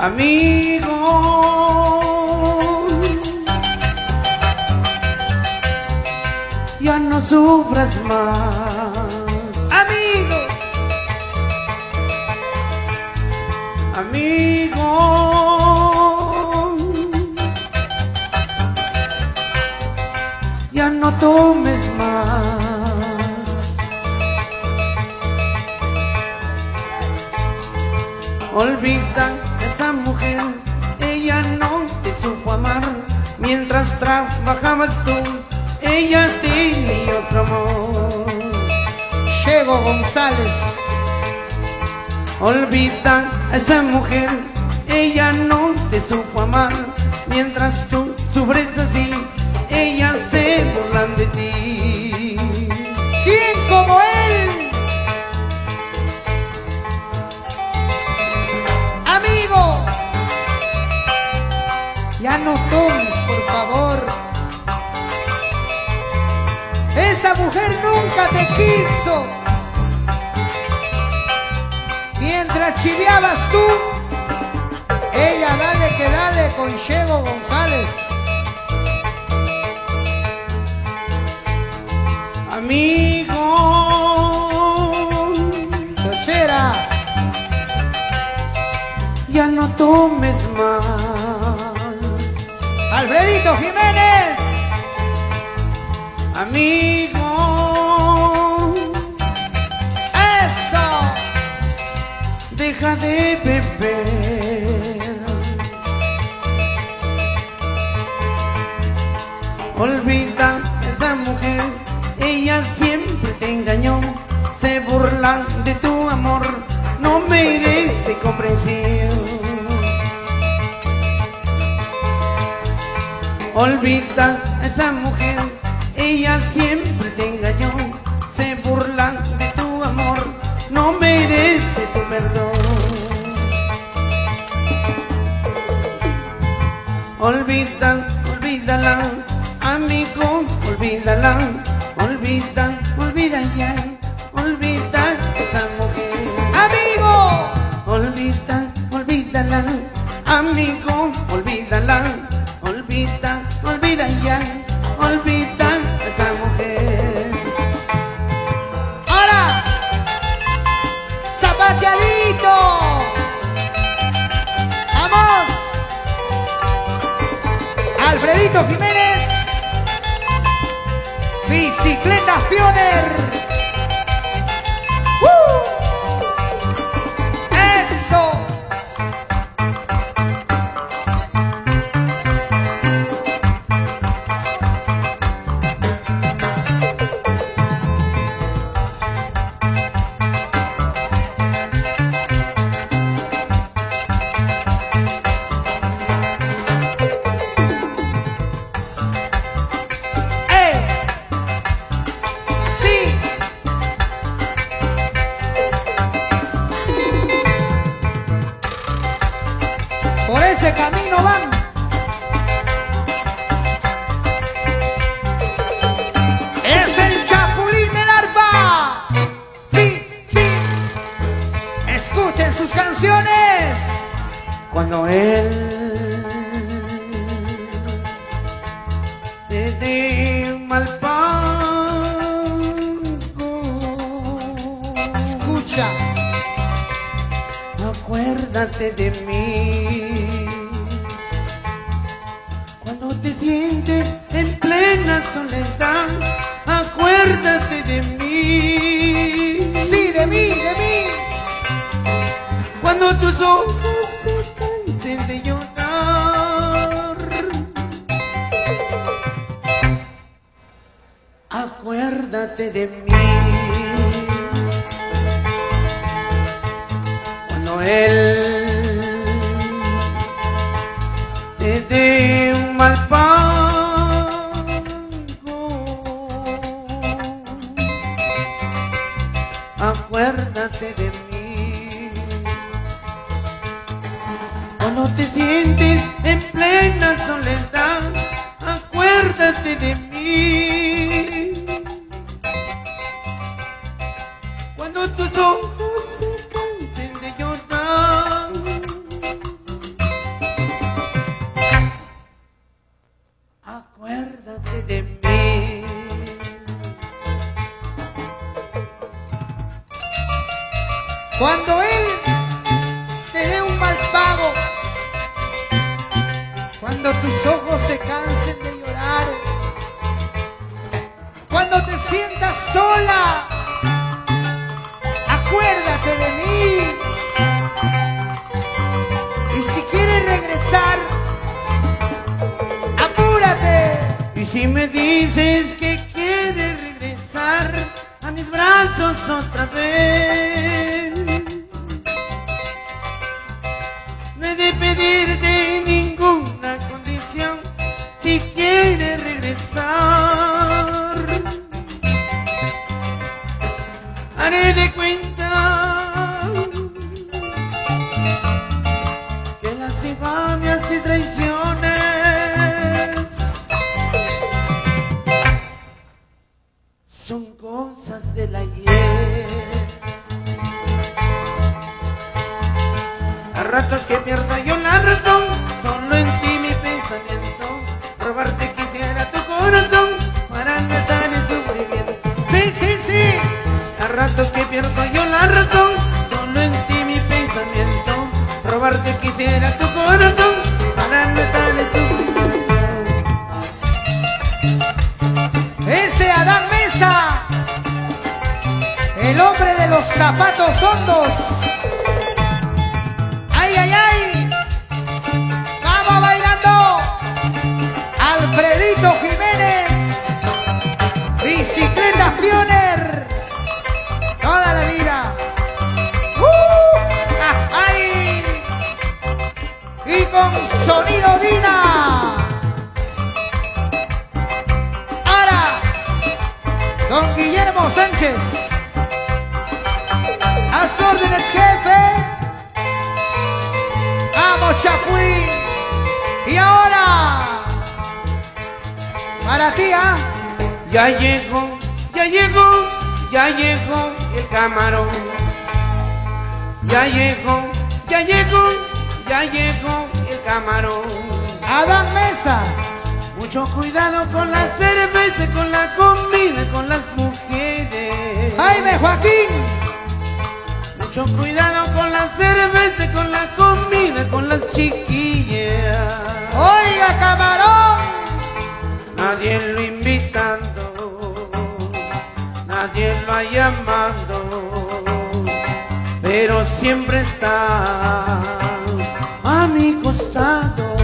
Amigo, ya no sufras más. amigo, Amigo, ya no tomes más. Olvida esa mujer, ella no te supo amar. Mientras trabajabas tú, ella tenía otro amor. Diego González. Olvida a esa mujer, ella no te supo amar. Mientras tú sufres ya no tomes, por favor. Esa mujer nunca te quiso. Mientras chileabas tú, ella dale que dale con Diego González. Amigo, Chochera, ya no tomes más. Alfredito Jiménez. Amigo, Eso. deja de beber. Olvida esa mujer, ella siempre te engañó. Se burla de tu amor, no merece comprensión. Olvida esa mujer, ella siempre te engañó. Se burla de tu amor, no merece tu perdón. Olvida, olvídala, amigo, olvídala, olvida, olvida ya, olvida esa mujer. Amigo, Olvida, olvídala, amigo, Alfredito Jiménez. Bicicleta Pioner. Cuando él te dé un mal pago, Escucha. acuérdate de mí. Cuando te sientes en plena soledad, acuérdate de mí. Sí, de mí, de mí. Cuando tus ojos acuérdate de mí. Cuando él te dé un mal pago, acuérdate de mí. Cuando te sientes en plena soledad, acuérdate de mí. tus ojos se cansen de llorar. Acuérdate de mí. Cuando él te dé un mal pago, cuando tus ojos se cansen de llorar, cuando te sientas sola, apúrate. Y si me dices que quieres regresar a mis brazos otra vez, no he de pedirte ninguna condición si quieres regresar. Haré de cuenta ¡Ay, ay, ay! ¡Vamos bailando! Alfredito Jiménez, bicicleta Pioner, toda la vida. ¡Uh! ¡Ah, ¡Ay! Y con sonido Dina. Ahora, don Guillermo Sánchez. Y ahora, para ti, ¿ah? Ya llegó, ya llegó, ya llegó el camarón. Ya llegó, ya llegó, ya llegó el camarón. Adán Mesa. Mucho cuidado con la cerveza, con la comida, con las mujeres. Jaime Joaquín. Mucho cuidado con la cerveza, con la comida, con las chiquillas. Oiga, camarón. Nadie lo invitando, nadie lo va llamando, pero siempre está a mi costado.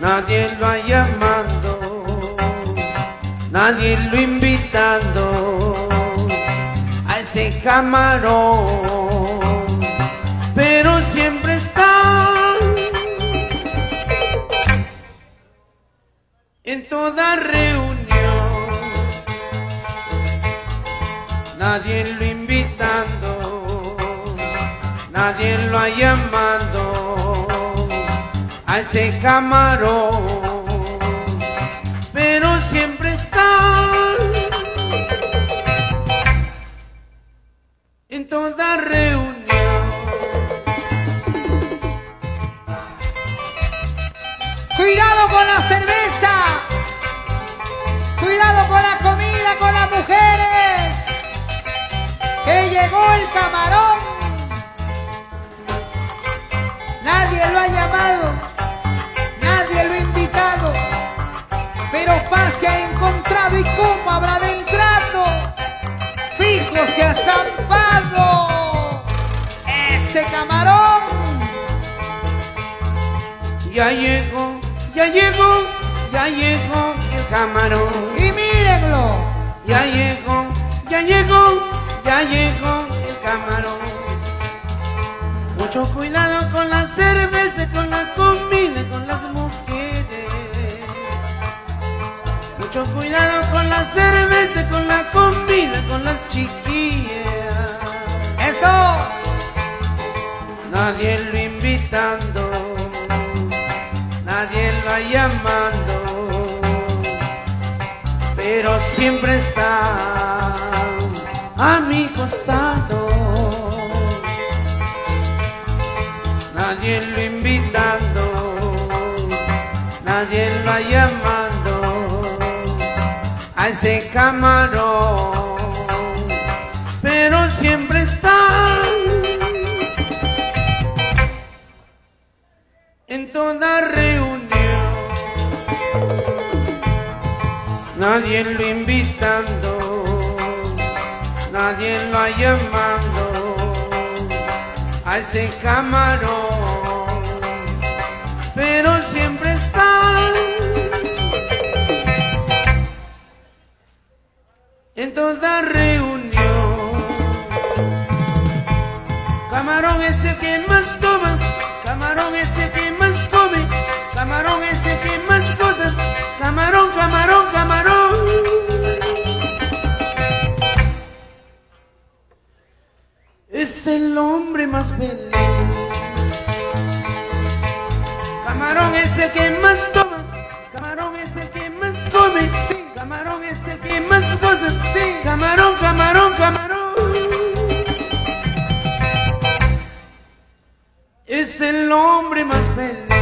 Nadie lo va llamando, nadie lo invitando camarón, pero siempre está en toda reunión. Nadie lo invitando, nadie lo va llamando a ese camarón, reunión. Cuidado con la cerveza. Llegó, ya llegó, ya llegó el camarón. Y mírenlo. Ya llegó, ya llegó, ya llegó el camarón. Mucho cuidado con la cerveza, con la comida, con las mujeres. Mucho cuidado con la cerveza, con la comida, con las chiquillas. Eso. Nadie lo invitando, llamando, pero siempre está a mi costado. Nadie lo invitando, nadie lo ha llamando a ese camarón, pero siempre está en toda Nadie lo invitando, nadie lo ha llamando a ese camarón, pero siempre está en toda reunión. Camarón es el que más toma, camarón es el que más come, Sí. camarón es el que más goza, Sí. camarón, camarón, camarón. Es el hombre más feliz.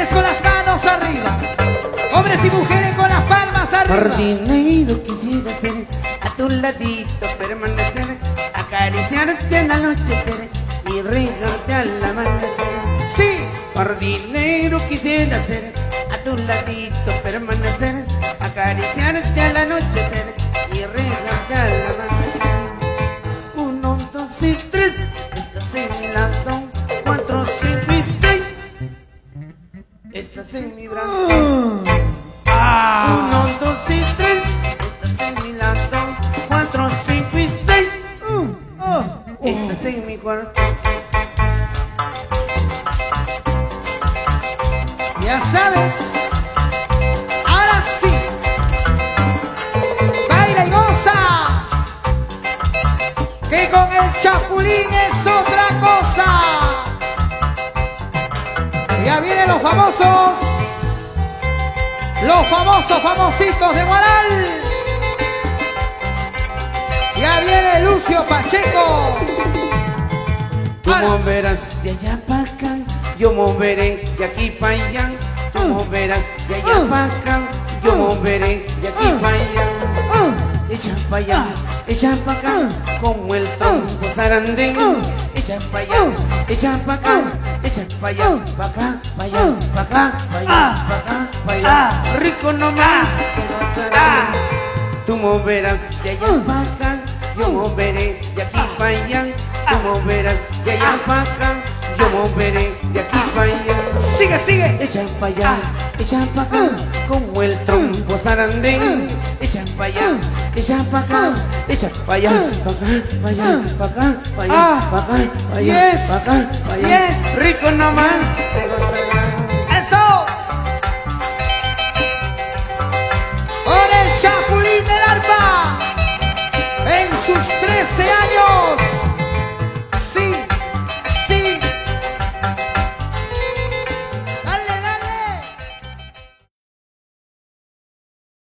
Mujeres con las manos arriba. Hombres y mujeres con las palmas arriba. Jardinero quisiera ser a tu ladito, permanecer, acariciarte al anochecer y regarte al amanecer. Sí, Jardinero quisiera ser a tu ladito, permanecer, acariciarte al anochecer y regarte al famosos famositos de Moral. Ya viene Lucio Pacheco. Tú Ahora. moverás de allá para acá, yo moveré de aquí para allá. Tú moverás de allá para acá, yo moveré de aquí para allá. Echa para allá, echa para acá, como el tronco zarandín. Echa para allá, echa para acá, echa para allá, para acá, para allá, para acá, para allá, para acá, para allá. Rico nomás. Tú moverás de allá para acá, yo moveré de aquí para allá. Tú moverás de allá para acá, yo moveré de aquí para allá. Sigue, sigue. Echan pa' allá, echan pa' acá, como el trompo zarandín. Echan pa' allá, ella para acá, ella para allá, para acá, para allá, para acá, para allá, ah, para acá, para allá, para acá, para allá. Rico nomás. Eso. Por el chapulín del arpa. En sus 13 años.